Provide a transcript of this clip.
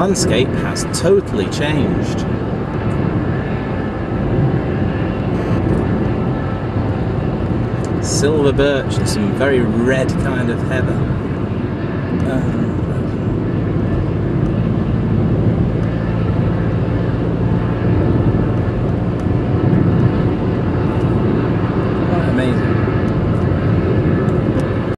landscape has totally changed. Silver birch and some very red kind of heather. Um,